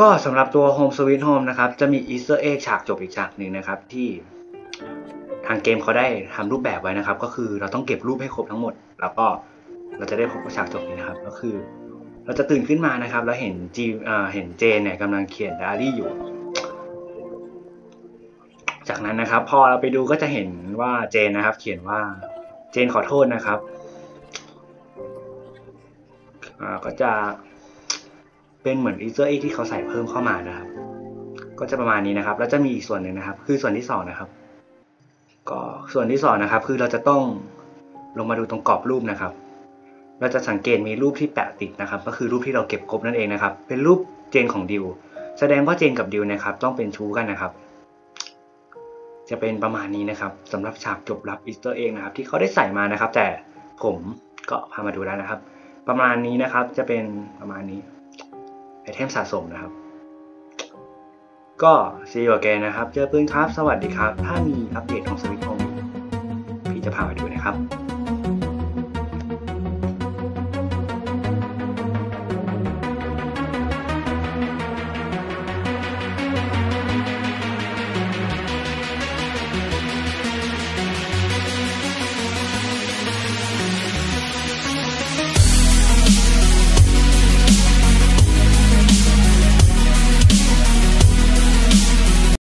ก็สำหรับตัว Home Sweet Home นะครับ จะมี Easter egg ฉากจบอีกฉากหนึ่งนะครับ ที่ทางเกมเขาได้ทำรูปแบบไว้นะครับ ก็คือเราต้องเก็บรูปให้ครบทั้งหมด แล้วก็เราจะได้พบกับฉากจบนี้นะครับ ก็คือ เราจะตื่นขึ้นมานะครับ แล้วเห็นจีเห็นเจนเนี่ยกำลังเขียนไดอารี่อยู่ จากนั้นนะครับ พอเราไปดูก็จะเห็นว่าเจนนะครับ เขียนว่าเจนขอโทษนะครับอ่าก็จะ เป็นเหมือน Easter egg ที่เขาใส่เพิ่มเข้ามานะครับ ก็จะประมาณนี้นะครับ แล้วจะมีอีกส่วนหนึ่งนะครับ คือส่วนที่สองนะครับ ก็ส่วนที่สองนะครับ คือเราจะต้องลงมาดูตรงกรอบรูปนะครับ เราจะสังเกตมีรูปที่แปะติดนะครับ ก็คือรูปที่เราเก็บครบนั่นเองนะครับ เป็นรูปเจนของดิว แสดงว่าเจนกับดิวนะครับ ต้องเป็นชู้กันนะครับ จะเป็นประมาณนี้นะครับสำหรับฉากจบลับ Easter egg นะครับ ที่เขาได้ใส่มานะครับ แต่ผมก็พามาดูแล้วนะครับ ประมาณนี้นะครับ จะเป็นประมาณนี้ ไอเทมสะสมนะครับ ก็ซีโอเกนะครับ เจอปืนครับ สวัสดีครับ ถ้ามีอัปเดตของสวิตโฮมพี่จะพาไปดูนะครับ